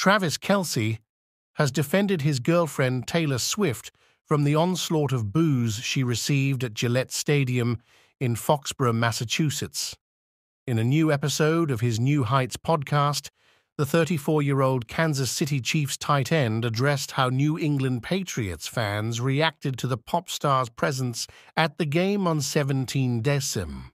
Travis Kelce has defended his girlfriend Taylor Swift from the onslaught of boos she received at Gillette Stadium in Foxborough, Massachusetts. In a new episode of his New Heights podcast, the 34 year old Kansas City Chiefs tight end addressed how New England Patriots fans reacted to the pop star's presence at the game on 17 Decem.